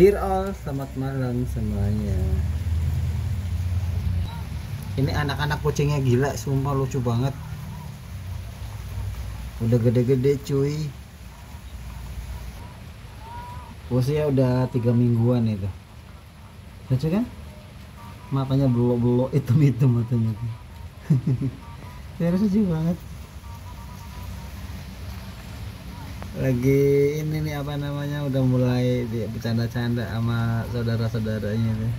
Dear all, selamat malam semuanya. Ini anak-anak kucingnya gila, sumpah lucu banget. Udah gede-gede cuy. Usia udah tiga mingguan itu. Lucu kan? Matanya belok-belok hitam-hitam matanya. Serius lucu banget. Lagi ini nih apa namanya udah mulai bercanda-canda sama saudara-saudaranya tuh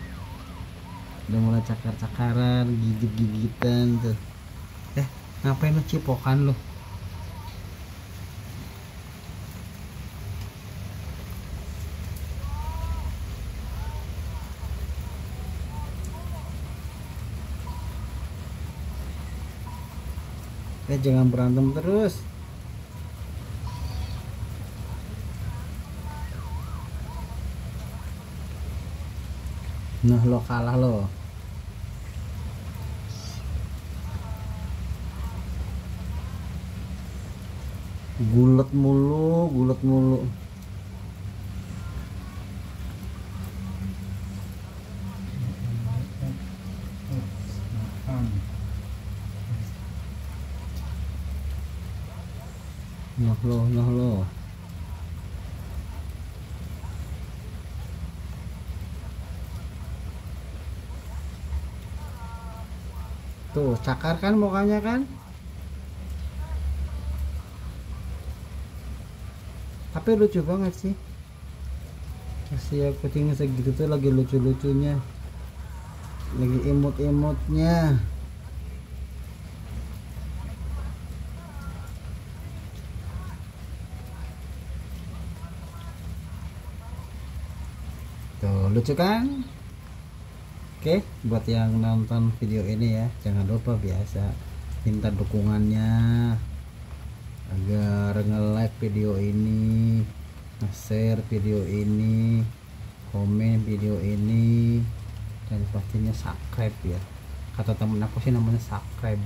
udah mulai cakar-cakaran gigit-gigitan tuh. Eh ngapain lu cipokan lu? Eh jangan berantem terus Nah lo kalah lo. Gulet mulu, gulet mulu. Nah lo, nah lo Tuh, cakar kan mukanya kan? Tapi lucu banget sih. Kasih kucing segitu tuh lagi lucu-lucunya. Lagi imut-imutnya. Tuh, lucu kan? Oke, buat yang nonton video ini ya, jangan lupa biasa minta dukungannya agar nge-like video ini, nge-share video ini, komen video ini, dan pastinya subscribe ya. Kata temen aku sih namanya subscribe.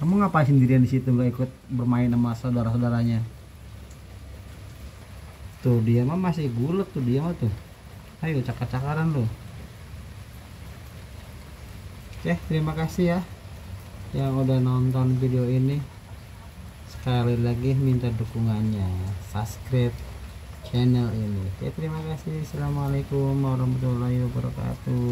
Kamu ngapain sendirian di situ nggak ikut bermain sama saudara-saudaranya? Tuh dia mah masih gulet tuh dia mah tuh ayo cakar-cakaran lo oke terima kasih ya yang udah nonton video ini. Sekali lagi minta dukungannya subscribe channel ini. Oke terima kasih. Assalamualaikum warahmatullahi wabarakatuh